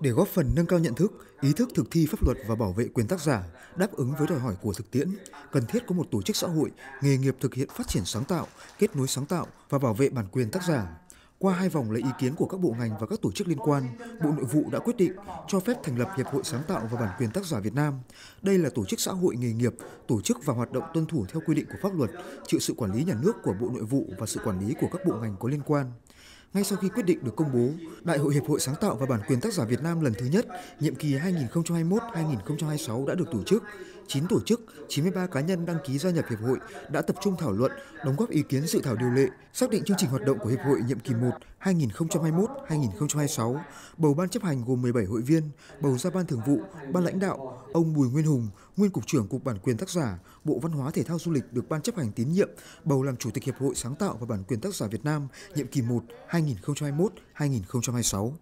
Để góp phần nâng cao nhận thức, ý thức thực thi pháp luật và bảo vệ quyền tác giả, đáp ứng với đòi hỏi của thực tiễn, cần thiết có một tổ chức xã hội, nghề nghiệp thực hiện phát triển sáng tạo, kết nối sáng tạo và bảo vệ bản quyền tác giả. Qua hai vòng lấy ý kiến của các bộ ngành và các tổ chức liên quan, Bộ Nội vụ đã quyết định cho phép thành lập Hiệp hội Sáng tạo và Bản quyền tác giả Việt Nam. Đây là tổ chức xã hội nghề nghiệp, tổ chức và hoạt động tuân thủ theo quy định của pháp luật, chịu sự quản lý nhà nước của Bộ Nội vụ và sự quản lý của các bộ ngành có liên quan. Ngay sau khi quyết định được công bố, Đại hội Hiệp hội Sáng tạo và Bản quyền tác giả Việt Nam lần thứ nhất, nhiệm kỳ 2021-2026 đã được tổ chức. 9 tổ chức, 93 cá nhân đăng ký gia nhập Hiệp hội đã tập trung thảo luận, đóng góp ý kiến dự thảo điều lệ, xác định chương trình hoạt động của Hiệp hội nhiệm kỳ 1 2021-2026, bầu ban chấp hành gồm 17 hội viên, bầu ra ban thường vụ, ban lãnh đạo, ông Bùi Nguyên Hùng, nguyên cục trưởng Cục Bản quyền tác giả, Bộ Văn hóa Thể thao Du lịch được ban chấp hành tín nhiệm bầu làm chủ tịch Hiệp hội Sáng tạo và Bản quyền tác giả Việt Nam nhiệm kỳ 1 2021-2026.